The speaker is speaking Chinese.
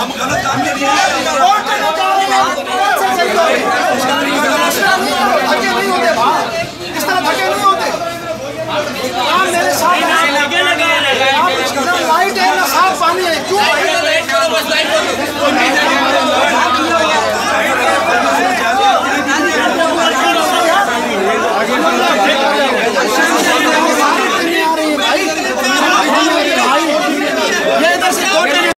咱们可乐咱们的。